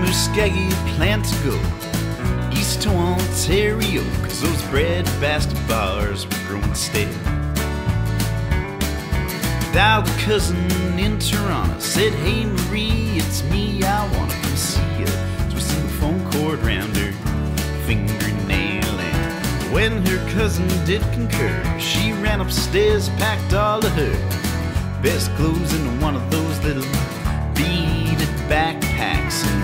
Muskogee planned to go east to Ontario, cause those bread basket bars were growing stale. Dialed a cousin in Toronto, said, Hey Marie, it's me, I wanna come see you. Twisting the phone cord round her fingernail, and when her cousin did concur, she ran upstairs, packed all of her best clothes into one of those little beaded and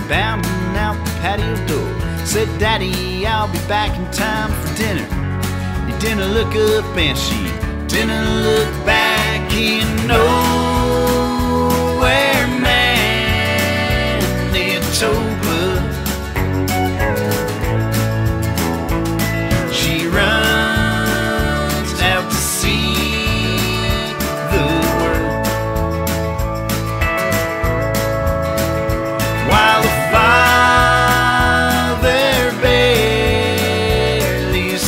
bounding out the patio door, said, Daddy, I'll be back in time for dinner. He didn't look up and she didn't look back. He nowhere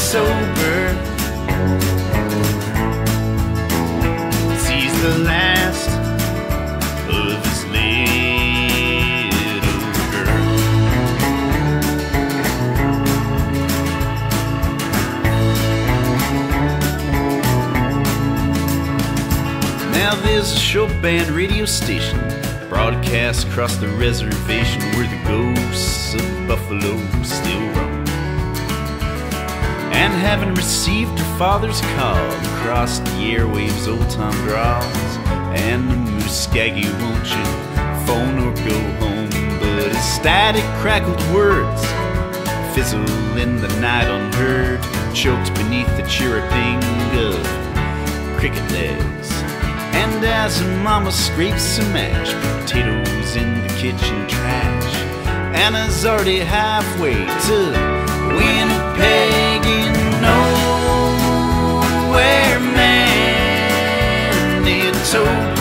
sober sees the last of his little girl. Now there's a short band radio station broadcast across the reservation where the ghosts of Buffalo still roam. And having received her father's call across the airwaves, old Tom drawls, and the Muskogee, won't you phone or go home? But his static crackled words fizzle in the night unheard, choked beneath the chirruping of cricket legs. And as her mama scrapes some mashed potatoes in the kitchen trash, Anna's already halfway to Manitoba.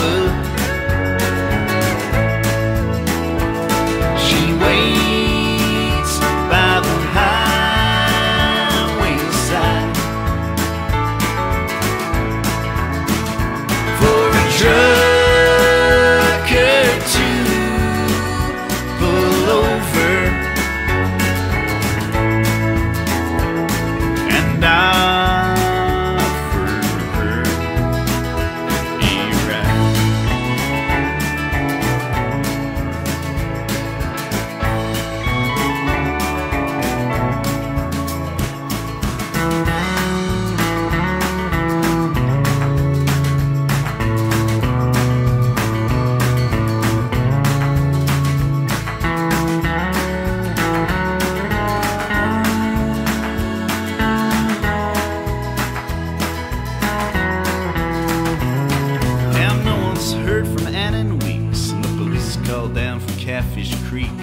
Down from Catfish Creek.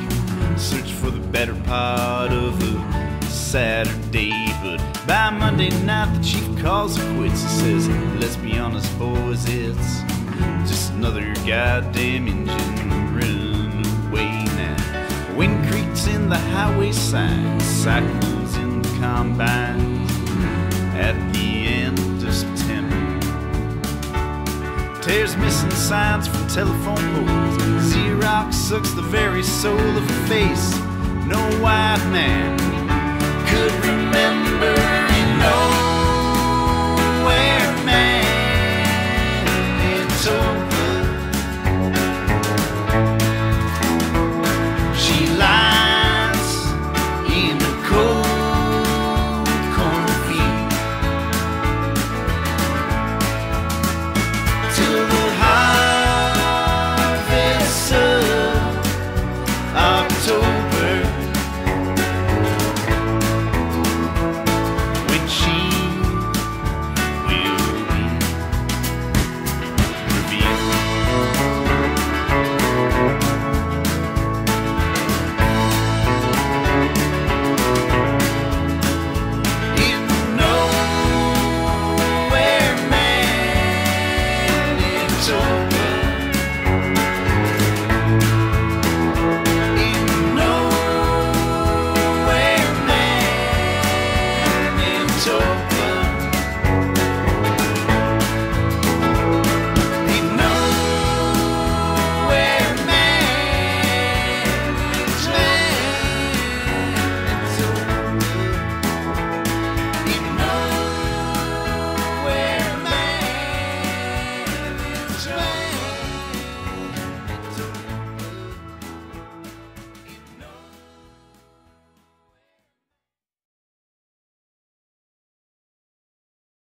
Search for the better part of a Saturday, but by Monday night the chief calls it quits and says, "Let's be honest, boys, it's just another goddamn engine running away now." Wind creaks in the highway signs, cyclones in the combines. At the end of September. Tears missing signs from telephone poles. Xerox sucks the very soul of a face. No white man.